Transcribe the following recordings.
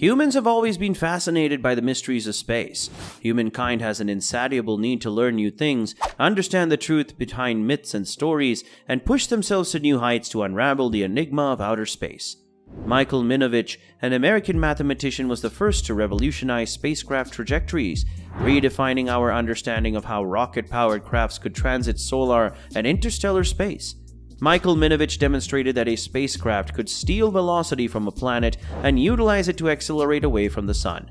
Humans have always been fascinated by the mysteries of space. Humankind has an insatiable need to learn new things, understand the truth behind myths and stories, and push themselves to new heights to unravel the enigma of outer space. Michael Minovich, an American mathematician, was the first to revolutionize spacecraft trajectories, redefining our understanding of how rocket powered crafts could transit solar and interstellar space. Michael Minovich demonstrated that a spacecraft could steal velocity from a planet and utilize it to accelerate away from the sun.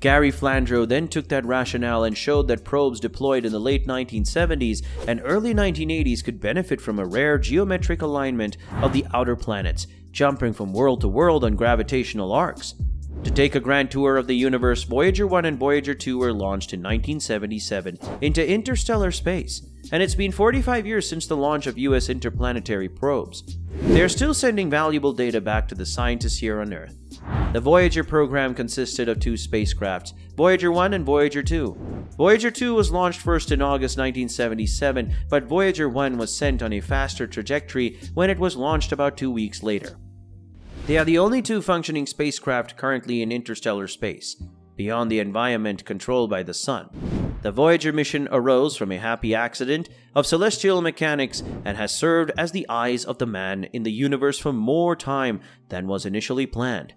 Gary Flandro then took that rationale and showed that probes deployed in the late 1970s and early 1980s could benefit from a rare geometric alignment of the outer planets, jumping from world to world on gravitational arcs. To take a grand tour of the universe, Voyager 1 and Voyager 2 were launched in 1977 into interstellar space, and it's been 45 years since the launch of US interplanetary probes. They are still sending valuable data back to the scientists here on Earth. The Voyager program consisted of two spacecrafts, Voyager 1 and Voyager 2. Voyager 2 was launched first in August 1977, but Voyager 1 was sent on a faster trajectory when it was launched about two weeks later. They are the only two functioning spacecraft currently in interstellar space, beyond the environment controlled by the Sun. The Voyager mission arose from a happy accident of celestial mechanics and has served as the eyes of the man in the universe for more time than was initially planned.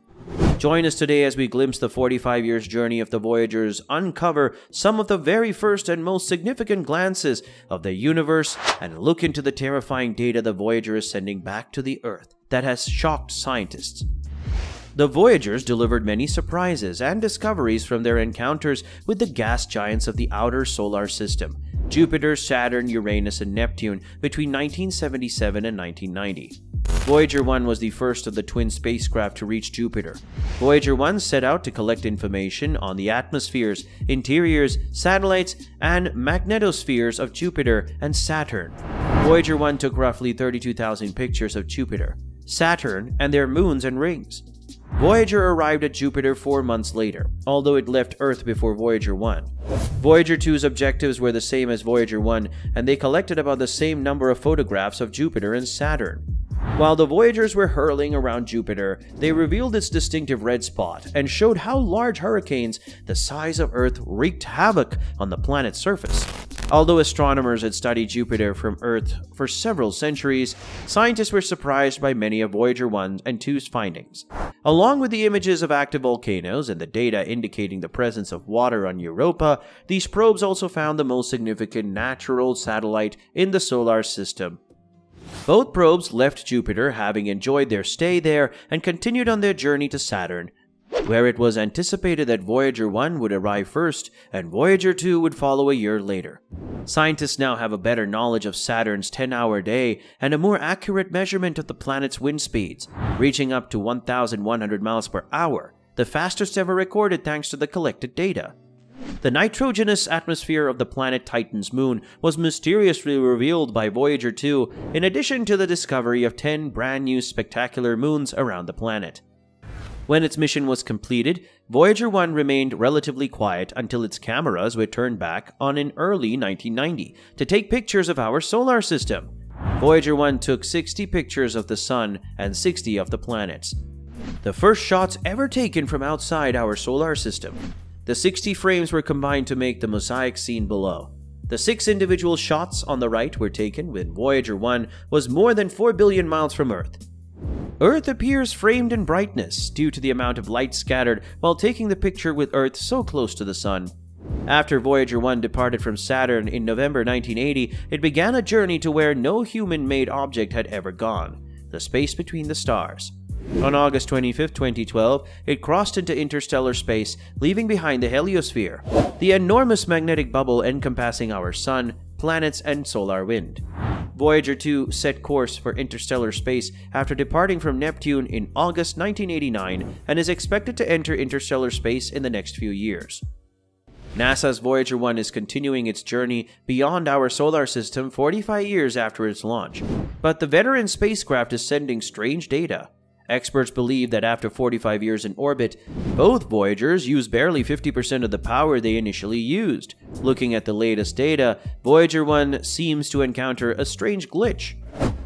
Join us today as we glimpse the 45 years journey of the Voyagers, uncover some of the very first and most significant glances of the universe, and look into the terrifying data the Voyager is sending back to the Earth that has shocked scientists. The Voyagers delivered many surprises and discoveries from their encounters with the gas giants of the outer solar system Jupiter, Saturn, Uranus, and Neptune between 1977 and 1990. Voyager 1 was the first of the twin spacecraft to reach Jupiter. Voyager 1 set out to collect information on the atmospheres, interiors, satellites, and magnetospheres of Jupiter and Saturn. Voyager 1 took roughly 32,000 pictures of Jupiter, Saturn, and their moons and rings. Voyager arrived at Jupiter four months later, although it left Earth before Voyager 1. Voyager 2's objectives were the same as Voyager 1, and they collected about the same number of photographs of Jupiter and Saturn. While the Voyagers were hurling around Jupiter, they revealed its distinctive red spot and showed how large hurricanes the size of Earth wreaked havoc on the planet's surface. Although astronomers had studied Jupiter from Earth for several centuries, scientists were surprised by many of Voyager 1 and 2's findings. Along with the images of active volcanoes and the data indicating the presence of water on Europa, these probes also found the most significant natural satellite in the solar system. Both probes left Jupiter having enjoyed their stay there and continued on their journey to Saturn, where it was anticipated that Voyager 1 would arrive first and Voyager 2 would follow a year later. Scientists now have a better knowledge of Saturn's 10 hour day and a more accurate measurement of the planet's wind speeds, reaching up to 1,100 miles per hour, the fastest ever recorded thanks to the collected data. The nitrogenous atmosphere of the planet Titan's moon was mysteriously revealed by Voyager 2, in addition to the discovery of 10 brand new spectacular moons around the planet. When its mission was completed, Voyager 1 remained relatively quiet until its cameras were turned back on in early 1990 to take pictures of our solar system. Voyager 1 took 60 pictures of the Sun and 60 of the planets. The first shots ever taken from outside our solar system. The 60 frames were combined to make the mosaic scene below. The six individual shots on the right were taken when Voyager 1 was more than 4 billion miles from Earth. Earth appears framed in brightness due to the amount of light scattered while taking the picture with Earth so close to the Sun. After Voyager 1 departed from Saturn in November 1980, it began a journey to where no human made object had ever gone the space between the stars. On August 25, 2012, it crossed into interstellar space, leaving behind the heliosphere, the enormous magnetic bubble encompassing our Sun, planets, and solar wind. Voyager 2 set course for interstellar space after departing from Neptune in August 1989 and is expected to enter interstellar space in the next few years. NASA's Voyager 1 is continuing its journey beyond our solar system 45 years after its launch, but the veteran spacecraft is sending strange data. Experts believe that after 45 years in orbit, both Voyagers use barely 50% of the power they initially used. Looking at the latest data, Voyager 1 seems to encounter a strange glitch.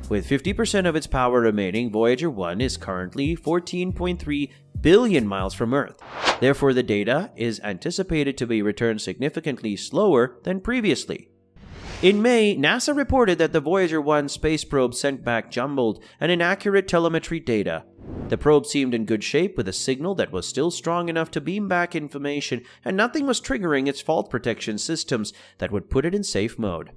With 50% of its power remaining, Voyager 1 is currently 14.3 billion miles from Earth. Therefore, the data is anticipated to be returned significantly slower than previously. In May, NASA reported that the Voyager 1 space probe sent back jumbled and inaccurate telemetry data. The probe seemed in good shape with a signal that was still strong enough to beam back information, and nothing was triggering its fault protection systems that would put it in safe mode.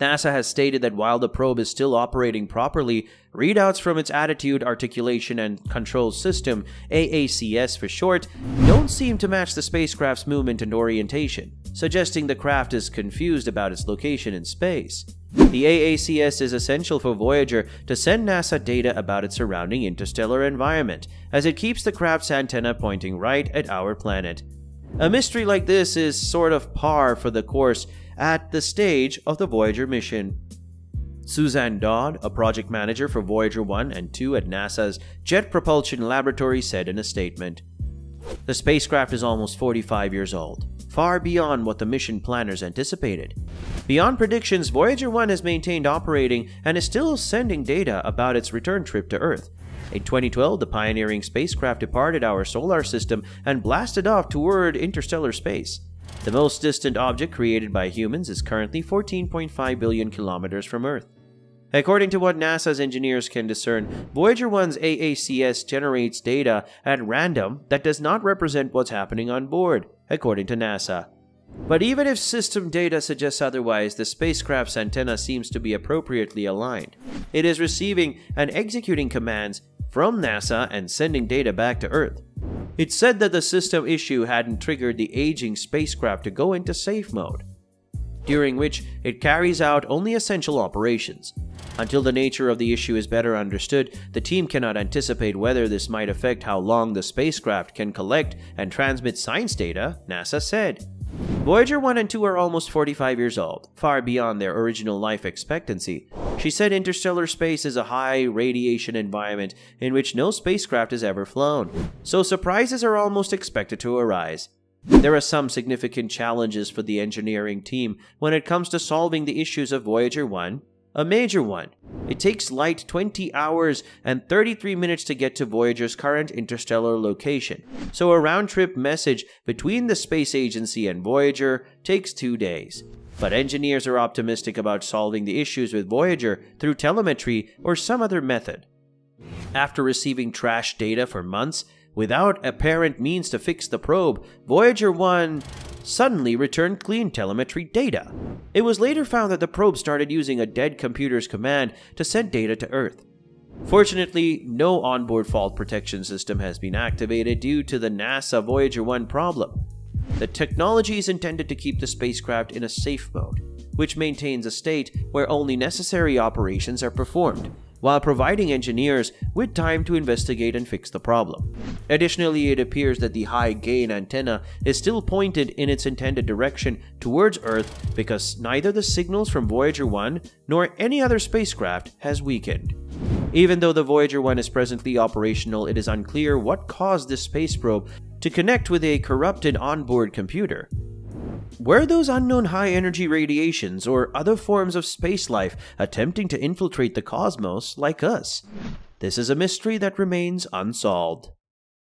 NASA has stated that while the probe is still operating properly, readouts from its Attitude Articulation and Control System, AACS for short, don't seem to match the spacecraft's movement and orientation, suggesting the craft is confused about its location in space. The AACS is essential for Voyager to send NASA data about its surrounding interstellar environment, as it keeps the craft's antenna pointing right at our planet. A mystery like this is sort of par for the course at the stage of the Voyager mission. Suzanne Dodd, a project manager for Voyager 1 and 2 at NASA's Jet Propulsion Laboratory, said in a statement The spacecraft is almost 45 years old, far beyond what the mission planners anticipated. Beyond predictions, Voyager 1 has maintained operating and is still sending data about its return trip to Earth. In 2012, the pioneering spacecraft departed our solar system and blasted off toward interstellar space. The most distant object created by humans is currently 14.5 billion kilometers from Earth. According to what NASA's engineers can discern, Voyager 1's AACS generates data at random that does not represent what's happening on board, according to NASA. But even if system data suggests otherwise, the spacecraft's antenna seems to be appropriately aligned. It is receiving and executing commands from NASA and sending data back to Earth. It said that the system issue hadn't triggered the aging spacecraft to go into safe mode, during which it carries out only essential operations. Until the nature of the issue is better understood, the team cannot anticipate whether this might affect how long the spacecraft can collect and transmit science data, NASA said. Voyager 1 and 2 are almost 45 years old, far beyond their original life expectancy. She said interstellar space is a high radiation environment in which no spacecraft has ever flown, so surprises are almost expected to arise. There are some significant challenges for the engineering team when it comes to solving the issues of Voyager 1 a major one. It takes light 20 hours and 33 minutes to get to Voyager's current interstellar location, so a round trip message between the space agency and Voyager takes two days. But engineers are optimistic about solving the issues with Voyager through telemetry or some other method. After receiving trash data for months, without apparent means to fix the probe, Voyager 1 suddenly returned clean telemetry data. It was later found that the probe started using a dead computer's command to send data to Earth. Fortunately, no onboard fault protection system has been activated due to the NASA Voyager 1 problem. The technology is intended to keep the spacecraft in a safe mode, which maintains a state where only necessary operations are performed, while providing engineers with time to investigate and fix the problem. Additionally, it appears that the high gain antenna is still pointed in its intended direction towards Earth because neither the signals from Voyager 1 nor any other spacecraft has weakened. Even though the Voyager 1 is presently operational, it is unclear what caused this space probe to connect with a corrupted onboard computer. Were those unknown high energy radiations or other forms of space life attempting to infiltrate the cosmos like us? This is a mystery that remains unsolved.